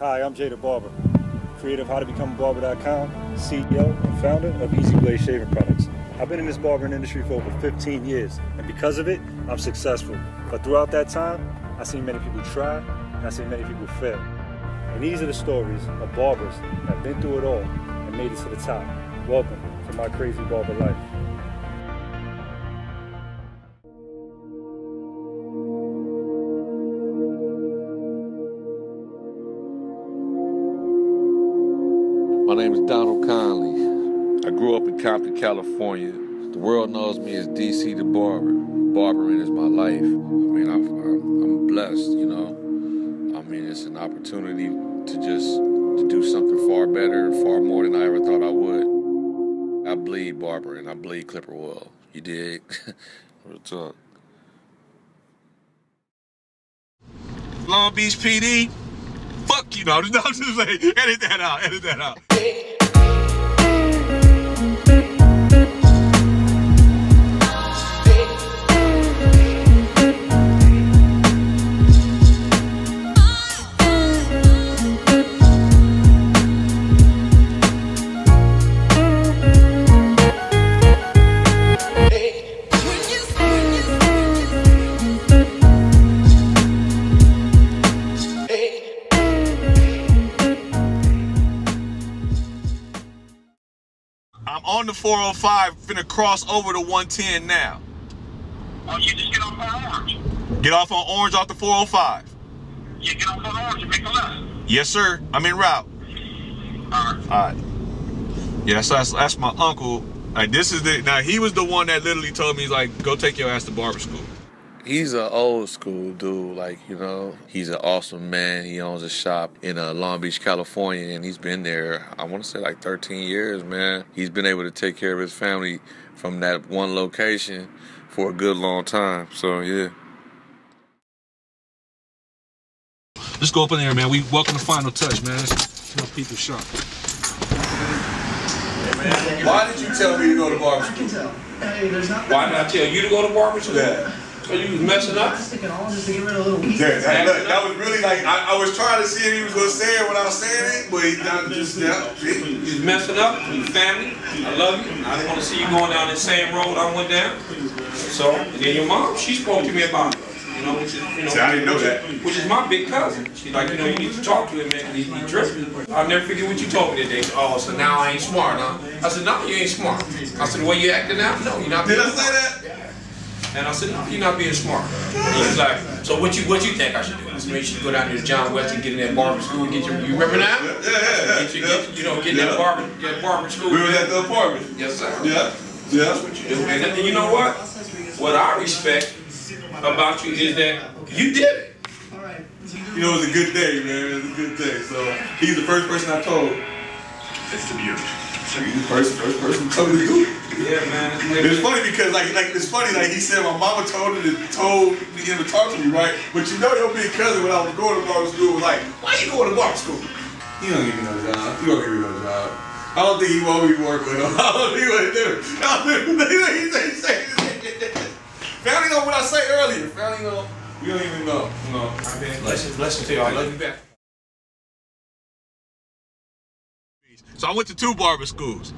Hi, I'm Jay the Barber, creator of HowToBecomeABarber.com, CEO and founder of EZ Blade Shaving Products. I've been in this barbering industry for over 15 years, and because of it, I'm successful. But throughout that time, I've seen many people try, and I've seen many people fail. And these are the stories of barbers that have been through it all and made it to the top. Welcome to my crazy barber life. My name is Donald Conley. I grew up in Compton, California. The world knows me as DC the Barber. Barbering is my life. I mean, I'm, I'm, I'm blessed, you know. I mean, it's an opportunity to just to do something far better and far more than I ever thought I would. I bleed barbering. I bleed clipper wool. You dig? Real talk. Long Beach PD. Fuck you, no, I'm just saying, edit that out, edit that out. I'm on the 405, finna cross over to 110 now. Oh, you just get off on Orange. Get off on Orange off the 405. You get off on Orange and make a left. Yes, sir. I'm en route. All right. All right. Yeah, so that's, that's my uncle. Like this is the now he was the one that literally told me he's like, go take your ass to barber school. He's an old school dude, like, you know, he's an awesome man. He owns a shop in uh, Long Beach, California, and he's been there, I want to say like 13 years, man. He's been able to take care of his family from that one location for a good long time. So, yeah. Let's go up in there, man. We welcome the Final Touch, man. Let's tell people shop. Why did you tell me to go to barber school? Why did I tell you to go to barber? Yeah. So you was messing up? Yeah, that, look, that was really like I, I was trying to see if he was gonna say it without saying it, but he not just yeah. You was messing up with your family. I love you. I didn't want to see you going down the same road I went down. So, and then your mom, she spoke to me about it. You know, which is, you know, See, I didn't know which is- that. Which is my big cousin. She's like, you know, you need to talk to him, man, 'cause he's he tripping. I'll never forget what you told me today. Oh, so now I ain't smart, huh? I said, no, you ain't smart. I said, the way you acting now, no, you're not Did I say that? And I said, no, you're not being smart. He was like, so what you what you think I should do? I said, maybe you should go down to John West and get in that barber school and get your, you remember now? Yeah, yeah, yeah. Get your, yeah. get, you know, get Yeah. that barber, that barber school. We was at the apartment. Yes, sir. Yeah, yeah. That's yeah. what you do. And, then, you know what? What I respect about you is that you did it. You know, it was a good day, man. It was a good day. So he's the first person I told. It's the beauty. He's the first, first person told me to do it. Yeah, man. It's funny because like like it's funny like he said my mama told him to told him to talk to me right, but you know your big cousin when I was going to barber school was like, why are you going to barber school? He don't give me no job. He don't give me no job. I don't think he want me to work with him. I don't think he want to do it. I don't he say, he say, Family know what I say earlier. Family know. We don't even know. No. Blessings, blessings to you. I love you back. So I went to two barber schools.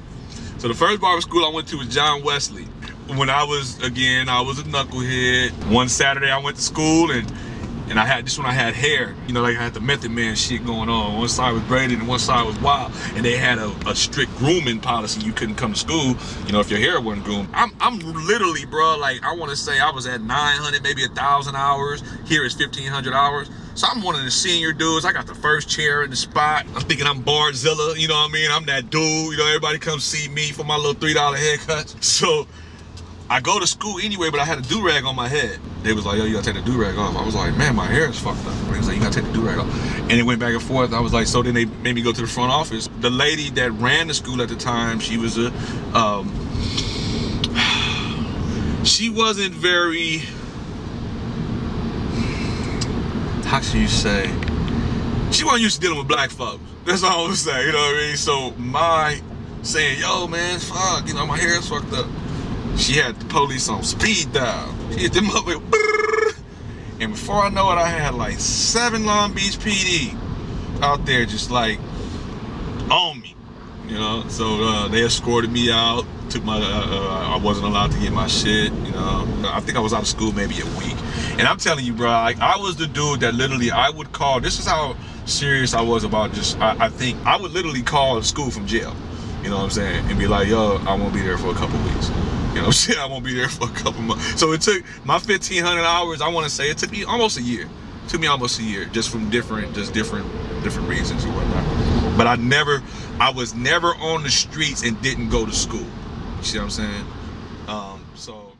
So the first barber school I went to was John Wesley. When I was again, I was a knucklehead. One Saturday I went to school and and I had this one I had hair, you know, like I had the Method Man shit going on. One side was braided and one side was wild. And they had a, a strict grooming policy. You couldn't come to school, you know, if your hair wasn't groomed. I'm I'm literally, bro, like I want to say I was at 900, maybe a thousand hours. Here is 1500 hours. So I'm one of the senior dudes. I got the first chair in the spot. I'm thinking I'm Barzilla, you know what I mean? I'm that dude, you know, everybody come see me for my little $3 haircuts. So I go to school anyway, but I had a do-rag on my head. They was like, yo, you gotta take the do-rag off. I was like, man, my hair is fucked up. They was like, you gotta take the do-rag off. And it went back and forth. I was like, so then they made me go to the front office. The lady that ran the school at the time, she was a, um, she wasn't very, how should you say? She wasn't used to dealing with black folks. That's all I'm saying, you know what I mean? So my saying, yo, man, fuck, you know, my hair is fucked up. She had the police on speed dial. She hit them up with and before I know it, I had like seven Long Beach PD out there just like on me, you know. So uh, they escorted me out. Took my, uh, uh, I wasn't allowed to get my shit, you know. I think I was out of school maybe a week. And I'm telling you, bro, like I was the dude that literally I would call. This is how serious I was about just. I, I think I would literally call school from jail. You know what I'm saying? And be like, yo, I won't be there for a couple weeks. You know saying? I won't be there for a couple months. So it took my 1,500 hours. I want to say it took me almost a year. It took me almost a year, just from different, just different, different reasons or whatnot. But I never, I was never on the streets and didn't go to school. You see what I'm saying? Um, so.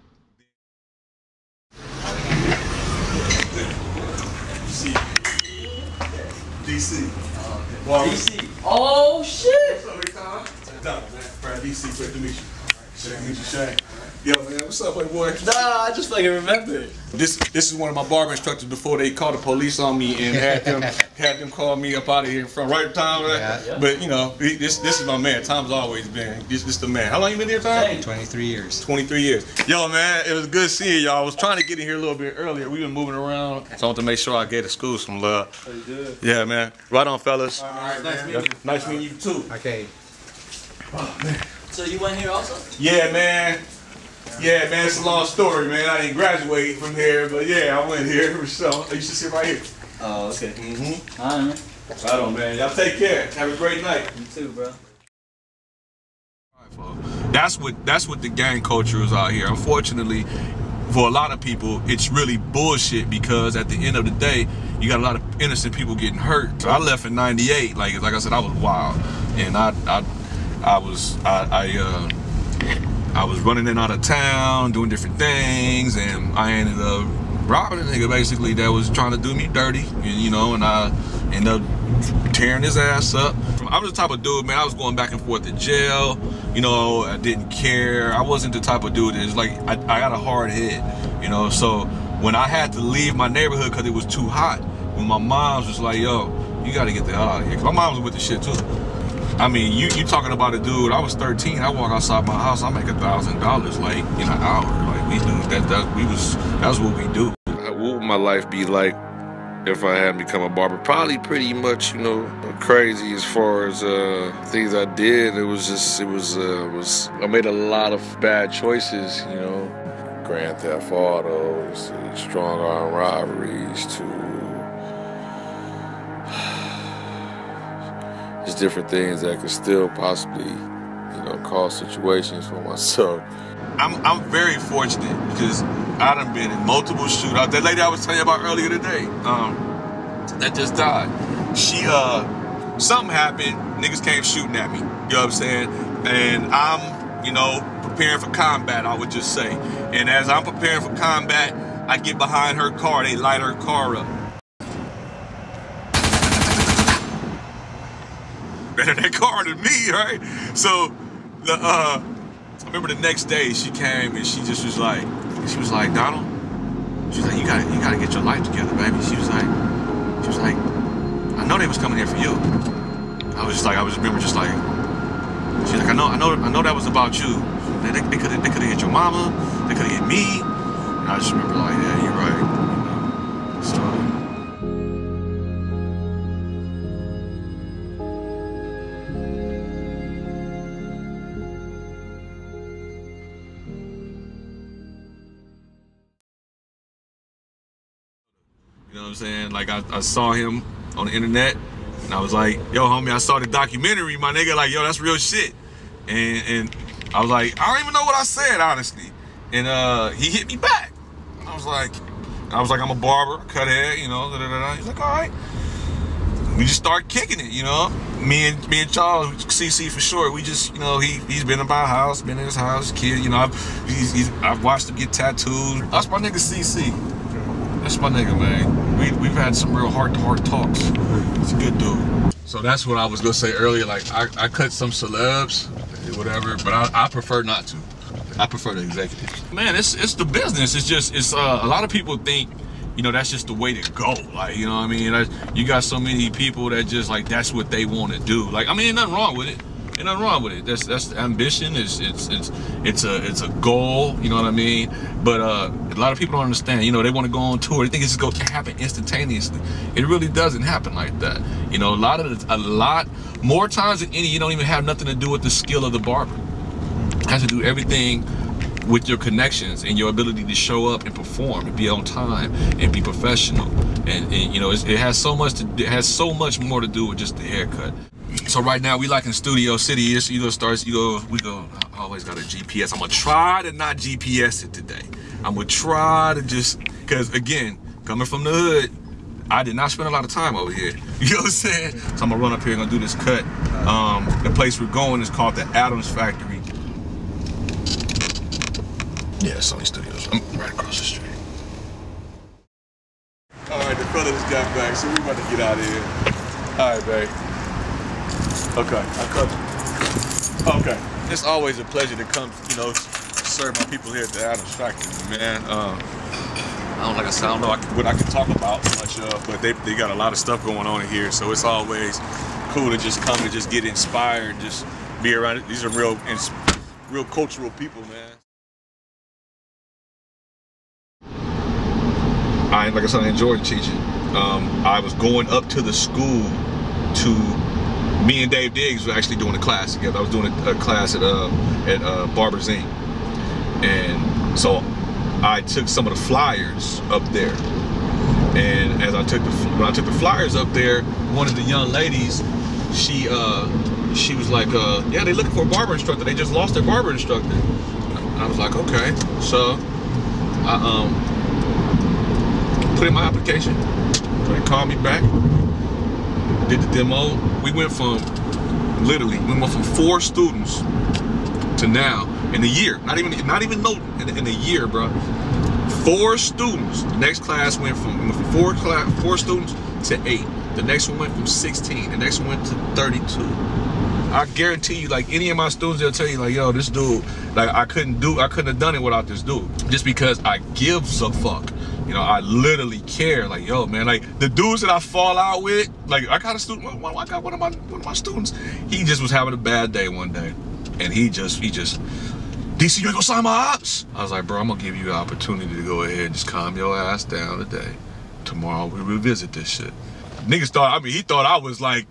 DC. Well, DC. Oh shit! Donald, man. Brad DC, great to meet you. Great to meet you, Shane. Yo, man, what's up, my boy? Nah, I just fucking remember it. This this is one of my barber instructors before they called the police on me and had them had them call me up out of here in front. Right, Tom? Right? Yeah. But you know, he- this this is my man. Tom's always been this this the man. How long you been here, Tom? Hey. 23 years. 23 years. Yo, man, it was good seeing y'all. I was trying to get in here a little bit earlier. We've been moving around. So I want to make sure I gave the school some love. Yeah, man. Right on, fellas. Nice Yeah, Nice meeting you, too. Okay. So you went here also? Yeah, man. Yeah, man, it's a long story, man. I didn't graduate from here, but yeah, I went here. So I used to sit right here. Oh, okay. Mm-hmm. Alright, man. Right on, man. Y'all take care. Have a great night. You too, bro. That's what that's what the gang culture is out here. Unfortunately, for a lot of people, it's really bullshit because at the end of the day, you got a lot of innocent people getting hurt. So I left in '98. Like like I said, I was wild, and I I I was I I uh, I was running in out of town, doing different things, and I ended up robbing a nigga basically that was trying to do me dirty, and, you know, and I ended up tearing his ass up. I was the type of dude, man, I was going back and forth to jail, you know, I didn't care. I wasn't the type of dude that's like, I, I got a hard head, you know, so when I had to leave my neighborhood because it was too hot, when my mom's was like, yo, you gotta get the hell out of here. 'Cause my mom was with the shit too. I mean, you you talking about a dude? I was 13. I walk outside my house. I make a thousand dollars like in an hour. Like we do that. That we was that's what we do. What would my life be like if I hadn't become a barber? Probably pretty much, you know, crazy as far as uh, things I did. It was just, it was, uh, was. I made a lot of bad choices, you know, Grand Theft Autos, to strong arm robberies, to just different things that could still possibly, you know, cause situations for myself. I'm I'm very fortunate because I done been in multiple shootouts. That lady I was telling you about earlier today, um, that just died. She uh something happened, niggas came shooting at me. You know what I'm saying? And I'm, you know, preparing for combat, I would just say. And as I'm preparing for combat, I get behind her car, they light her car up. Better that car than me, right? So the uh I remember the next day she came and she just was like, she was like, Donald, she was like, you gotta, you gotta get your life together, baby. She was like, she was like, I know they was coming here for you. I was just like, I was remember just like, she's like, I know, I know, I know that was about you. They, they, they could they could have hit your mama. They could have hit me. And I just remember like, yeah, you're right. You know? So. Like I, I saw him on the internet and I was like, yo, homie, I saw the documentary, my nigga, like, yo, that's real shit. And and I was like, I don't even know what I said, honestly. And uh he hit me back. I was like, I was like, I'm a barber, cut hair, you know, da da da. He's like, all right. We just start kicking it, you know. Me and me and Charles, CC for sure. We just, you know, he he's been in my house, been in his house, kid. You know, I've he's, he's I've watched him get tattooed. That's my nigga CC. That's my nigga, man. We, we've had some real heart-to-heart talks. He's a good dude. So that's what I was gonna say earlier. Like I, I cut some celebs, whatever, but I, I prefer not to. I prefer the executives. Man, it's it's the business. It's just it's uh, a lot of people think, you know, that's just the way to go. Like you know, what I mean, you got so many people that just like that's what they want to do. Like I mean, nothing wrong with it. Ain't nothing wrong with it. That's that's ambition. It's it's it's it's a it's a goal. You know what I mean? But uh, a lot of people don't understand. You know, they want to go on tour. They think it's going to happen instantaneously. It really doesn't happen like that. You know, a lot of the, a lot more times than any, you don't even have nothing to do with the skill of the barber. It has to do everything with your connections and your ability to show up and perform and be on time and be professional and, and you know it has so much to it has so much more to do with just the haircut so right now we like in studio city is you go start you go we go I always got a gps i'm gonna try to not gps it today i'm gonna try to just because again coming from the hood I did not spend a lot of time over here. You know what I'm saying? So I'm gonna run up here and gonna do this cut. Um, the place we're going is called the Adams Factory. Yeah, Sony Studios. I'm right across the street. All right, the fellas got back, so we about to get out of here. All right, babe. Okay, I cut. Okay. It's always a pleasure to come, you know, serve my people here at the Adams Factory, man. Um, I don't like I said, I don't know what I can talk about much of, but they, they got a lot of stuff going on in here, so it's always cool to just come and just get inspired, just be around it. These are real, real cultural people, man. I, like I said, I enjoyed teaching. Um, I was going up to the school to, me and Dave Diggs were actually doing a class together. I was doing a, a class at uh, at uh, Barber Zine, and so I took some of the flyers up there. And as I took the when I took the flyers up there, one of the young ladies, she uh, she was like, uh, yeah, they're looking for a barber instructor. They just lost their barber instructor. And I was like, okay. So I um put in my application. They called me back. Did the demo. We went from literally we went from four students to now in a year. Not even not even no in, in a year, bro. Four students. Next class went from, went from four class four students to eight. The next one went from 16. The next one went to 32. I guarantee you, like any of my students, they'll tell you, like, yo, this dude, like, I couldn't do, I couldn't have done it without this dude. Just because I give a fuck. You know, I literally care. Like, yo, man, like the dudes that I fall out with, like, I got a student, I got one of my one of my students. He just was having a bad day one day, and he just, he just, DC, you ain't gonna sign my ops? I was like, bro, I'm gonna give you an opportunity to go ahead and just calm your ass down today. Tomorrow we revisit this shit. Niggas thought, I mean, he thought I was like,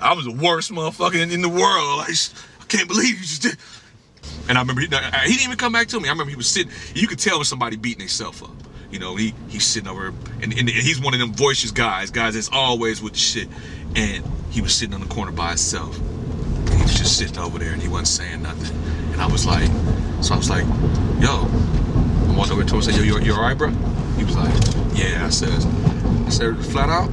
I was the worst motherfucker in, the world. Like, I can't believe you just did. And I remember he, he didn't even come back to me. I remember he was sitting. You could tell when somebody beating themselves up. You know, he he's sitting over, and, and he's one of them voicious guys, guys that's always with the shit. And he was sitting on the corner by himself. And he was just sitting over there, and he wasn't saying nothing. And I was like, so I was like, yo. I walked over to him and said, yo, you, you all right, bro? He was like, yeah. I said, I said, flat out.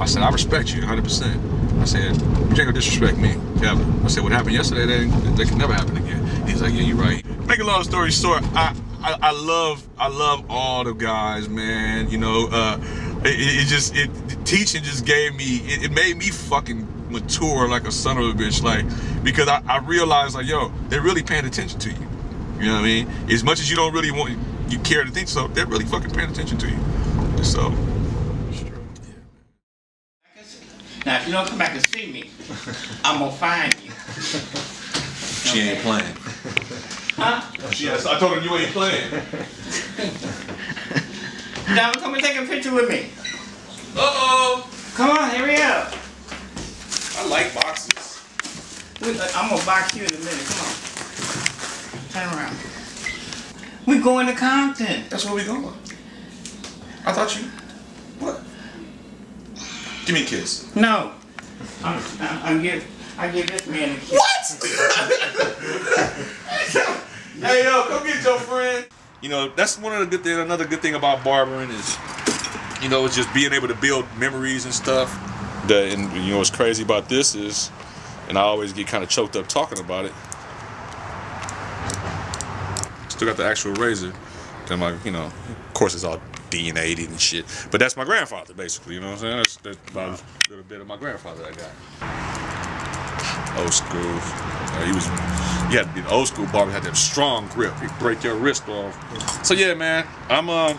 I said, I respect you 100%. I said, you ain't gonna disrespect me, ever. I said, what happened yesterday, they, that can never happen again. He's like, yeah, you're right. Make a long story short, I, I, I love, I love all the guys, man. You know, uh, it, it just, it, teaching just gave me, it, it made me fucking mature like a son of a bitch, like, because I, I realized, like, yo, they're really paying attention to you. You know what I mean? As much as you don't really want, you care to think so, they're really fucking paying attention to you. So, Now, if you don't come back and see me, I'm gonna find you. she ain't playing. Huh? Yes, I told her you ain't playing. Now, come and take a picture with me. Uh-oh. Come on, hurry up. I like boxes. Uh, I'm gonna box you in a minute. Come on. Turn around. We going to Compton. That's where we going. I thought you. What? Give me a kiss. No. I'm, I'm, I'm give, I give this man a kiss. What? Hey yo, come get your friend. You know, that's one of the good things. Another good thing about barbering is, you know, it's just being able to build memories and stuff. That and you know what's crazy about this is, and I always get kind of choked up talking about it. Still got the actual razor. Then my, you know, of course it's all DNA'd and shit. But that's my grandfather, basically. You know what I'm saying? That's, that's about a little bit of my grandfather I got. Old school. Uh, he was. You had to be an old school barber. Had that strong grip. He'd break your wrist off. So yeah, man, I'm a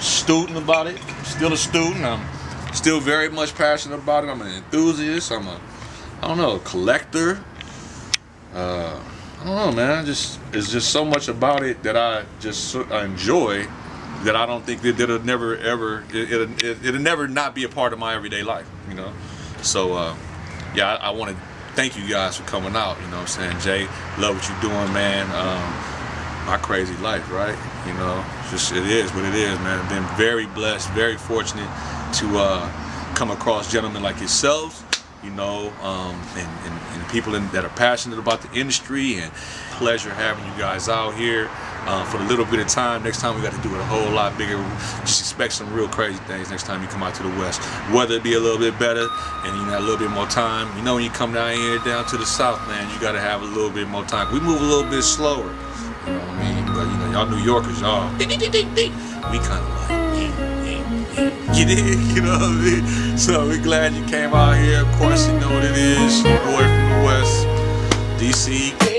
student about it. Still a student. I'm still very much passionate about it. I'm an enthusiast. I'm a. I don't know, collector. Uh, I don't know, man. Just it's just so much about it that I just I enjoy that I don't think that it'll never ever it, it'll, it, never not be a part of my everyday life. You know. So uh, yeah, I, I want to thank you guys for coming out. You know what I'm saying, Jay? Love what you're doing, man. Um, my crazy life, right? You know, just it is what it is, man. I've been very blessed, very fortunate to uh, come across gentlemen like yourselves, you know, um, and, and, and people in, that are passionate about the industry. And pleasure having you guys out here uh, for a little bit of time. Next time we got to do it a whole lot bigger. Just expect some real crazy things next time you come out to the West. Weather be a little bit better and you got a little bit more time. You know, when you come down here down to the South, man, you got to have a little bit more time. We move a little bit slower. You know what I mean? But you know, y'all New Yorkers, y'all, we kind of like, you did, you know what I mean? So we're glad you came out here. Of course, you know what it is. Your boy from the West, DC.